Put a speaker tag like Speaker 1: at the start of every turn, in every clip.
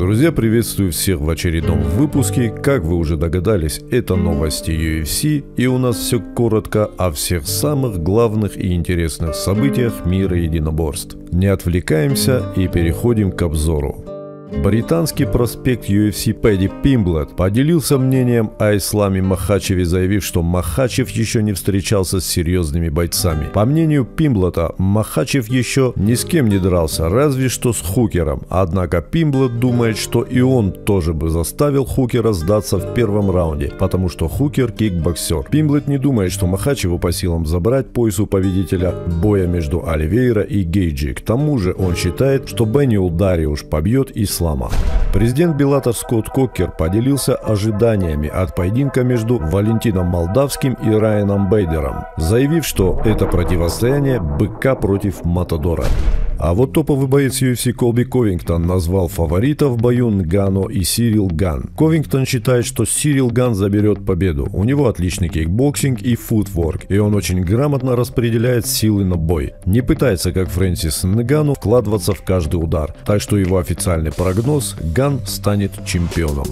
Speaker 1: Друзья, приветствую всех в очередном выпуске. Как вы уже догадались, это новости UFC, и у нас все коротко о всех самых главных и интересных событиях мира единоборств. Не отвлекаемся и переходим к обзору. Британский проспект UFC Пэдди Пимблет поделился мнением о Исламе Махачеве, заявив, что Махачев еще не встречался с серьезными бойцами. По мнению Пимблета, Махачев еще ни с кем не дрался, разве что с Хукером. Однако Пимблет думает, что и он тоже бы заставил Хукера сдаться в первом раунде, потому что Хукер кикбоксер. Пимблет не думает, что Махачеву по силам забрать пояс у победителя боя между Оливейра и Гейджи. К тому же он считает, что Бенил Дариуш побьет Ислама ислама. Президент Bellator Скотт Кокер поделился ожиданиями от поединка между Валентином Молдавским и Райаном Бейдером, заявив, что это противостояние быка против Матадора. А вот топовый боец UFC Колби Ковингтон назвал фаворита в бою Нганну и Сирил Ган. Ковингтон считает, что Сирил Ган заберет победу. У него отличный кикбоксинг и footwork, и он очень грамотно распределяет силы на бой. Не пытается, как Фрэнсис Нганну, вкладываться в каждый удар. Так что его официальный прогноз – Ган станет чемпионом.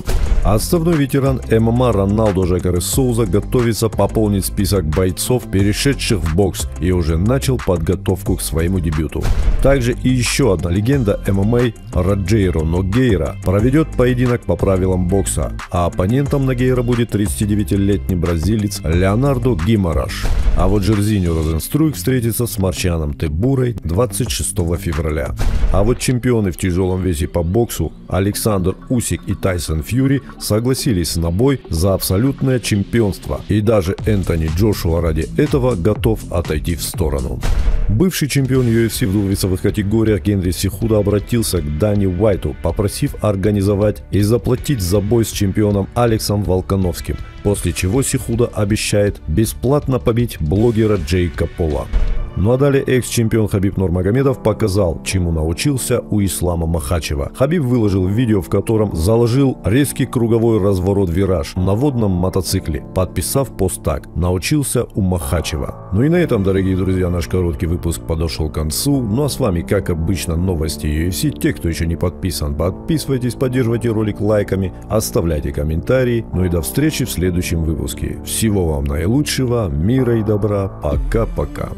Speaker 1: Отставной ветеран ММА Роналдо Жекарес Соуза готовится пополнить список бойцов, перешедших в бокс, и уже начал подготовку к своему дебюту. Так также и еще одна легенда ММА Раджейро Ногейра проведет поединок по правилам бокса, а оппонентом Ногейра будет 39-летний бразилец Леонардо Гимараш. А вот Жерзиньо Розенструйк встретится с Марчаном Тебурой 26 февраля. А вот чемпионы в тяжелом весе по боксу Александр Усик и Тайсон Фьюри согласились на бой за абсолютное чемпионство. И даже Энтони Джошуа ради этого готов отойти в сторону. Бывший чемпион UFC в двухвесовых категориях Генри Сихуда обратился к Дани Уайту, попросив организовать и заплатить за бой с чемпионом Алексом Волконовским, после чего Сихуда обещает бесплатно побить блогера Джейка Пола. Ну а далее экс-чемпион Хабиб Нурмагомедов показал, чему научился у Ислама Махачева. Хабиб выложил видео, в котором заложил резкий круговой разворот-вираж на водном мотоцикле, подписав пост так «Научился у Махачева». Ну и на этом, дорогие друзья, наш короткий выпуск подошел к концу. Ну а с вами, как обычно, новости UFC. Те, кто еще не подписан, подписывайтесь, поддерживайте ролик лайками, оставляйте комментарии. Ну и до встречи в следующем выпуске. Всего вам наилучшего, мира и добра. Пока-пока.